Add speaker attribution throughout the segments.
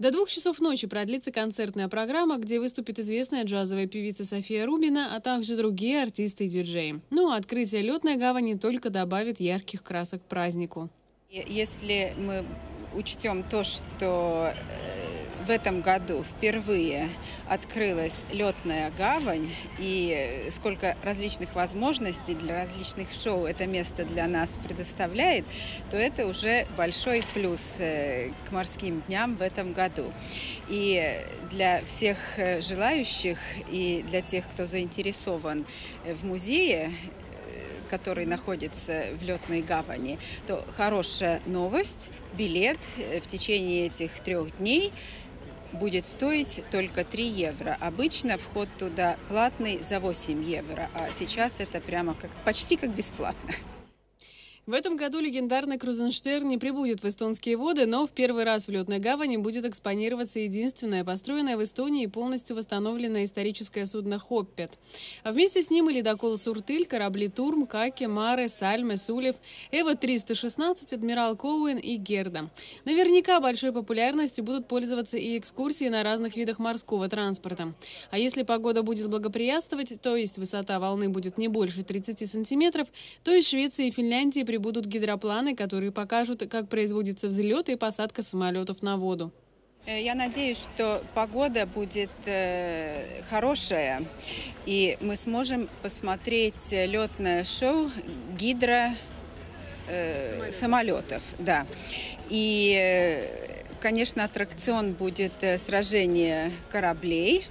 Speaker 1: До двух часов ночи продлится концертная программа, где выступит известная джазовая певица София Рубина, а также другие артисты и диджеи. Ну а открытие летной гавани только добавит ярких красок празднику.
Speaker 2: Если мы учтем то, что э, в этом году впервые открылась летная гавань и сколько различных возможностей для различных шоу это место для нас предоставляет, то это уже большой плюс э, к морским дням в этом году. И для всех э, желающих и для тех, кто заинтересован в музее, который находится в летной гавани, то хорошая новость, билет э, в течение этих трех дней будет стоить только 3 евро. Обычно вход туда платный за 8 евро, а сейчас это прямо как почти как бесплатно.
Speaker 1: В этом году легендарный Крузенштерн не прибудет в эстонские воды, но в первый раз в летной гавани будет экспонироваться единственное построенное в Эстонии и полностью восстановленное историческое судно «Хоппет». А вместе с ним и ледокол «Суртыль», корабли «Турм», «Каки», «Маре», «Сальме», «Сулев», «Эва-316», «Адмирал Коуэн» и «Герда». Наверняка большой популярностью будут пользоваться и экскурсии на разных видах морского транспорта. А если погода будет благоприятствовать, то есть высота волны будет не больше 30 сантиметров, то из Швеции и Финляндии прибудут будут гидропланы, которые покажут, как производится взлет и посадка самолетов на воду.
Speaker 2: Э, я надеюсь, что погода будет э, хорошая, и мы сможем посмотреть летное шоу гидро э, самолетов. Да. И, э, конечно, аттракцион будет э, сражение кораблей.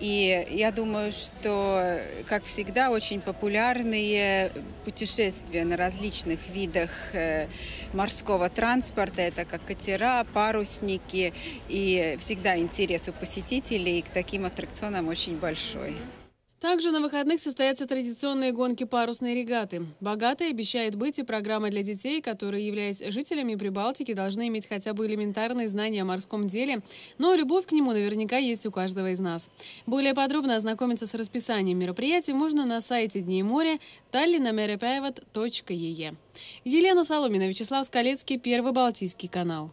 Speaker 2: И я думаю, что, как всегда, очень популярные путешествия на различных видах э, морского транспорта. Это как катера, парусники. И всегда интерес у посетителей к таким аттракционам очень большой.
Speaker 1: Также на выходных состоятся традиционные гонки парусной регаты. Богатой обещает быть и программа для детей, которые, являясь жителями Прибалтики, должны иметь хотя бы элементарные знания о морском деле, но любовь к нему наверняка есть у каждого из нас. Более подробно ознакомиться с расписанием мероприятий можно на сайте Дней моря tallinnamerepaivat.ee. Елена Соломина, Вячеслав Скалецкий, Первый Балтийский канал.